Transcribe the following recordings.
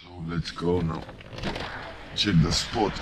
So let's go now. Check the spot.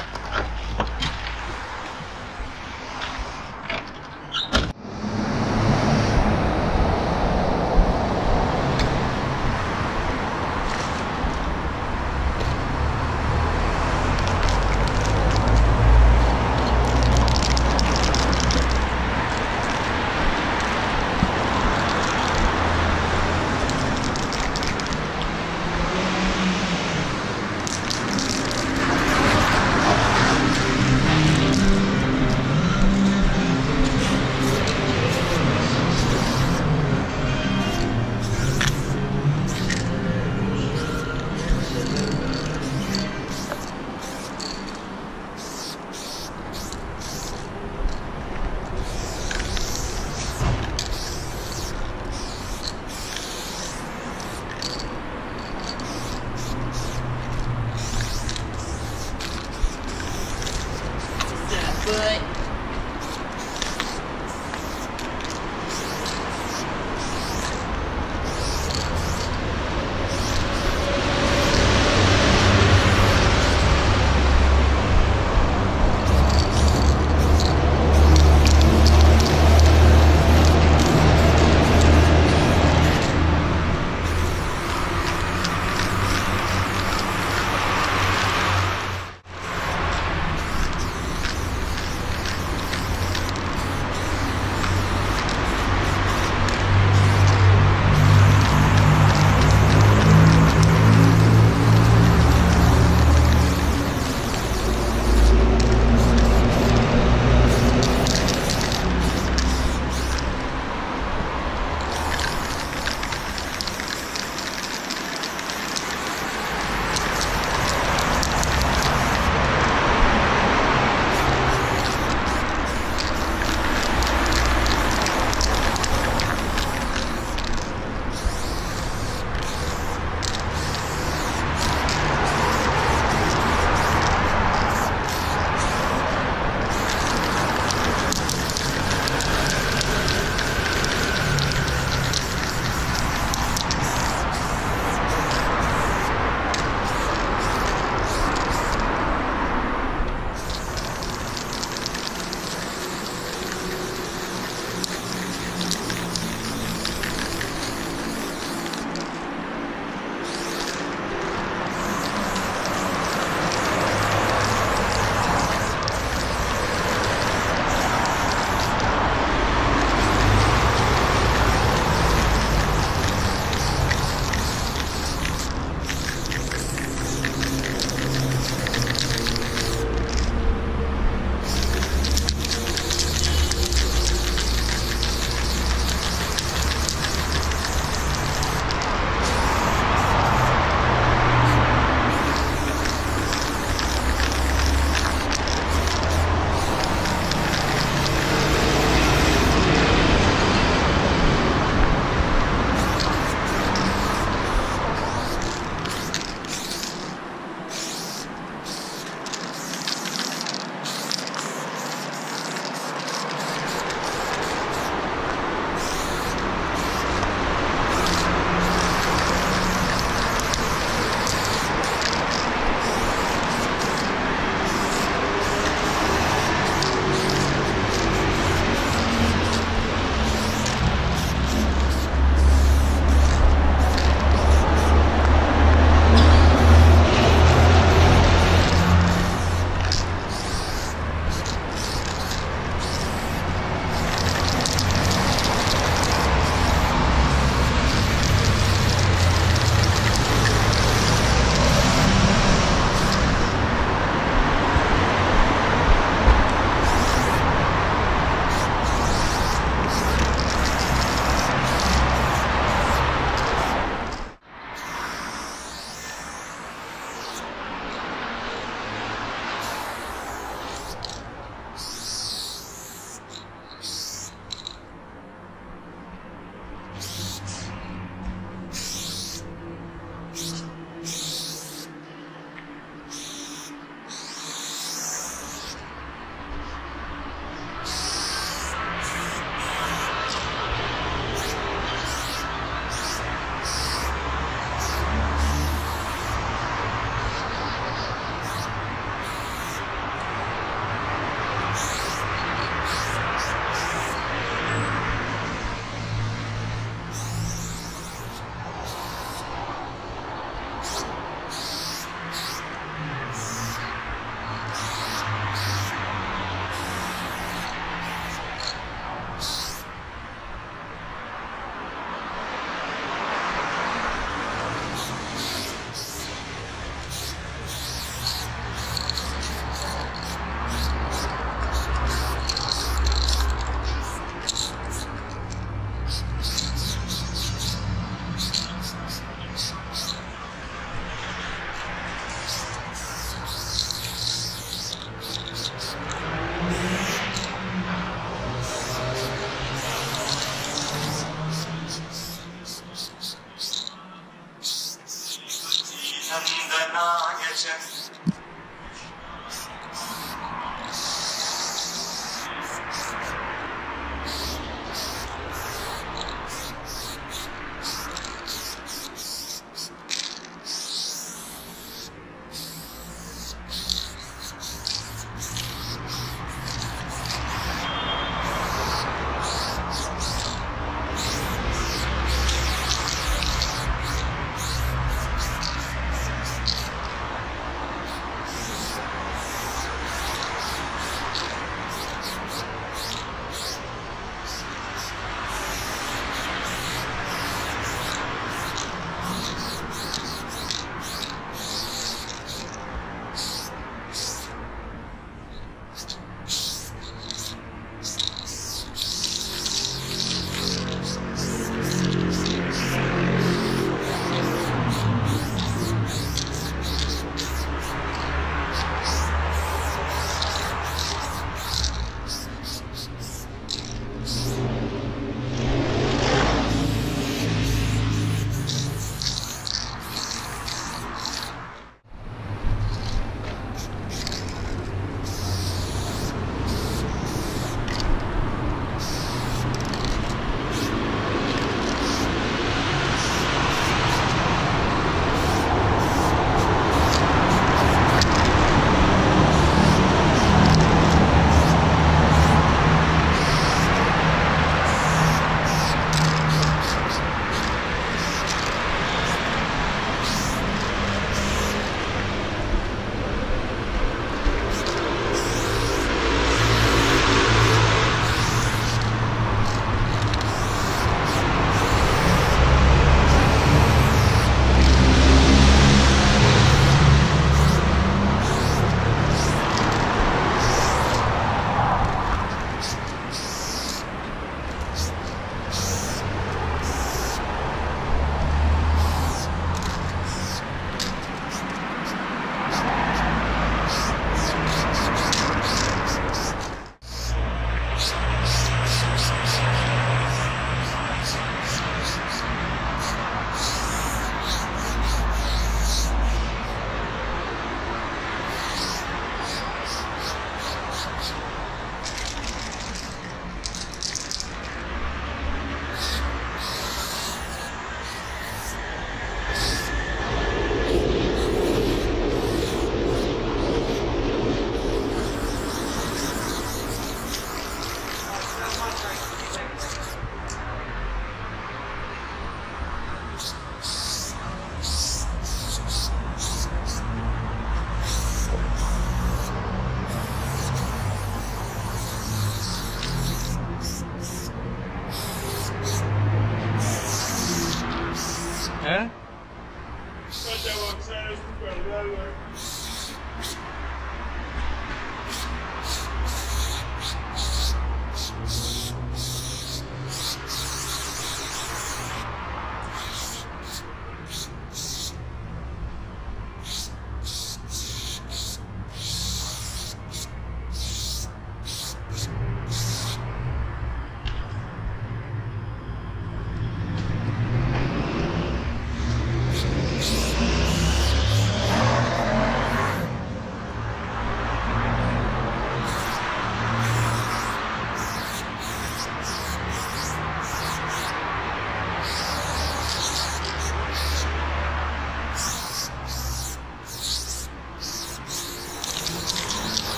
Huh?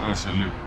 Absolutely.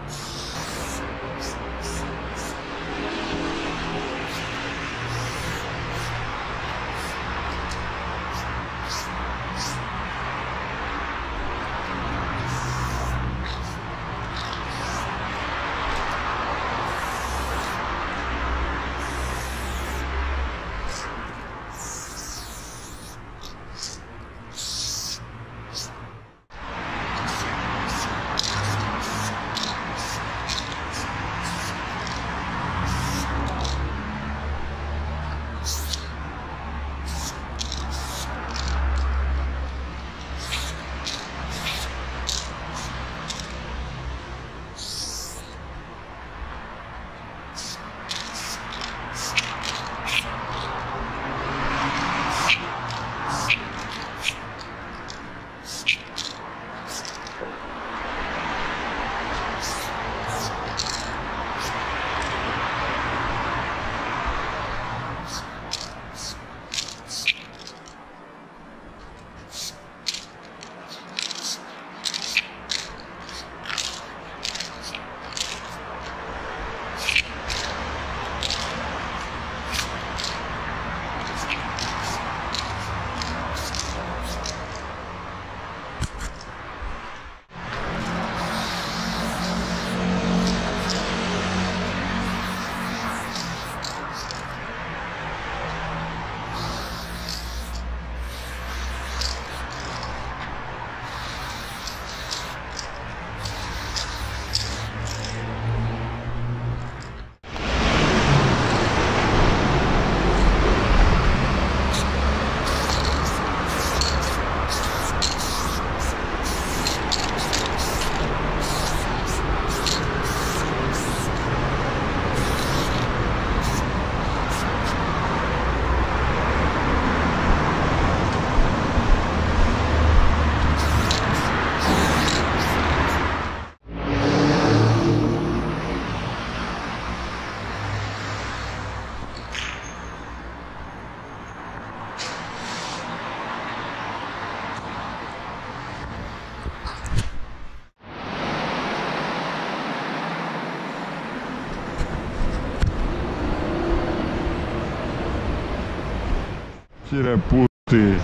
Σε λίγο. Κύριε Πούτη,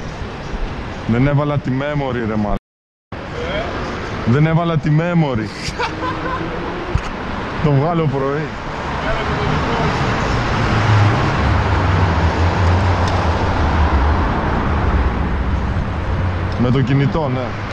δεν έβαλα τη memory ρε μα. Δεν έβαλα τη memory. το βγάλω πρωί. Με το κινητό, ναι.